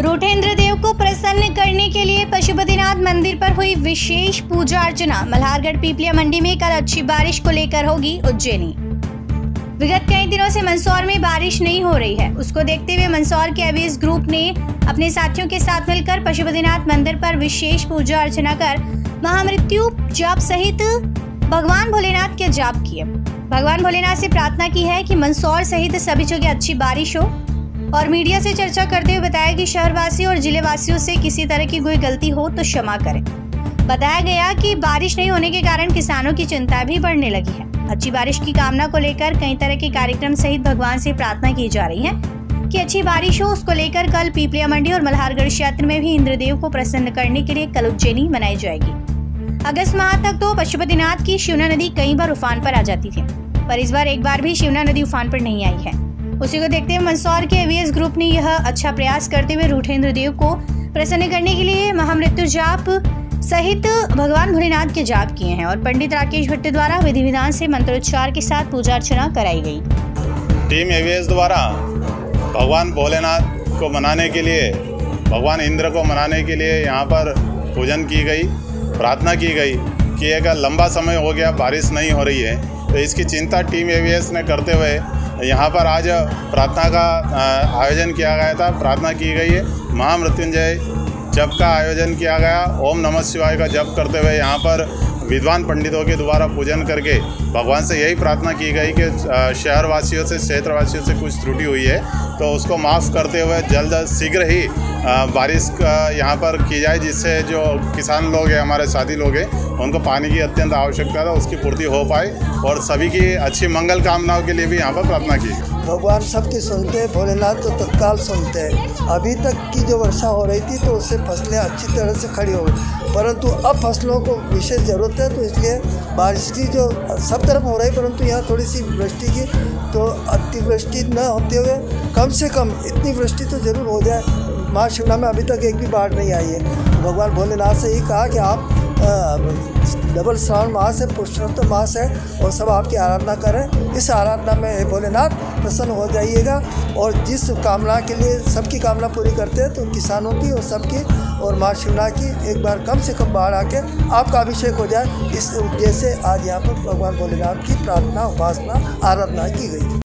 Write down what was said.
रोटेंद्र देव को प्रसन्न करने के लिए पशुपतिनाथ मंदिर पर हुई विशेष पूजा अर्चना। मल्हारगढ़ पीपलिया मंडी में कल अच्छी बारिश को लेकर होगी उज्जैनी। विगत कई दिनों से मंदसौर में बारिश नहीं हो रही है। उसको देखते हुए मंदसौर के अवीज ग्रुप ने अपने साथियों के साथ मिलकर पशुपतिनाथ मंदिर पर विशेष पूजा अर्चना कर महामृत्यु जाप सहित भगवान भोलेनाथ के जाप किए। भगवान भोलेनाथ से प्रार्थना की है कि मंदसौर सहित सभी जगह अच्छी बारिश हो। और मीडिया से चर्चा करते हुए बताया कि शहरवासियों और ज़िले वासियों से किसी तरह की कोई गलती हो तो क्षमा करें। बताया गया कि बारिश नहीं होने के कारण किसानों की चिंता भी बढ़ने लगी है। अच्छी बारिश की कामना को लेकर कई तरह के कार्यक्रम सहित भगवान से प्रार्थना की जा रही है कि अच्छी बारिश हो, उसको लेकर कल पीपलिया मंडी और मल्हारगढ़ क्षेत्र में भी इंद्रदेव को प्रसन्न करने के लिए कल उज्जैनी मनाई जाएगी। अगस्त माह तक तो पशुपतिनाथ की शिवना नदी कई बार उफान पर आ जाती थी, पर इस बार एक बार भी शिवना नदी उफान पर नहीं आई है। उसी को देखते हुए मंदसौर के एवीएस ग्रुप ने यह अच्छा प्रयास करते हुए रूठेंद्र देव को प्रसन्न करने के लिए महामृत्यु जाप सहित भगवान भोलेनाथ के जाप किए हैं और पंडित राकेश भट्ट द्वारा विधि विधान से मंत्रोच्चार के साथ पूजा अर्चना कराई गई। टीम एवीएस द्वारा भगवान भोलेनाथ को मनाने के लिए, भगवान इंद्र को मनाने के लिए यहाँ पर पूजन की गई, प्रार्थना की गई कि एक लंबा समय हो गया, बारिश नहीं हो रही है तो इसकी चिंता टीम एवीएस ने करते हुए यहाँ पर आज प्रार्थना का आयोजन किया गया था। प्रार्थना की गई है। महामृत्युंजय जप का आयोजन किया गया। ओम नमः शिवाय का जप करते हुए यहाँ पर विद्वान पंडितों के द्वारा पूजन करके भगवान से यही प्रार्थना की गई कि शहरवासियों से, क्षेत्रवासियों से कुछ त्रुटि हुई है तो उसको माफ़ करते हुए जल्द शीघ्र ही बारिश यहाँ पर की जाए जिससे जो किसान लोग हैं, हमारे साथी लोग हैं, उनको पानी की अत्यंत आवश्यकता था, उसकी पूर्ति हो पाए और सभी की अच्छी मंगल कामनाओं के लिए भी यहाँ पर प्रार्थना की। भगवान सबकी सुनते हैं भोलेनाथ तो तत्काल सुनते। हैं अभी तक की जो वर्षा हो रही थी तो उससे फ़सलें अच्छी तरह से खड़ी हो गई। परंतु अब फ़सलों को विशेष ज़रूरत है तो इसलिए बारिश की जो सब तरफ़ हो रही, परंतु यहाँ थोड़ी सी वृष्टि की तो अतिवृष्टि न होते हुए कम से कम इतनी वृष्टि तो ज़रूर हो जाए। माँ शिमला में अभी तक एक भी बाढ़ नहीं आई है। भगवान भोलेनाथ से ही कहा कि आप डबल श्रावण मास है, पुरुषोत्तम मास है और सब आपकी आराधना करें। इस आराधना में भोलेनाथ, प्रसन्न हो जाइएगा और जिस कामना के लिए सबकी कामना पूरी करते हैं तो किसानों की और सबकी और माँ शिवना की एक बार कम से कम बाढ़ आके आपका अभिषेक हो जाए। इस उद्देश्य से आज यहाँ पर भगवान भोलेनाथ की प्रार्थना, उपासना, आराधना की गई।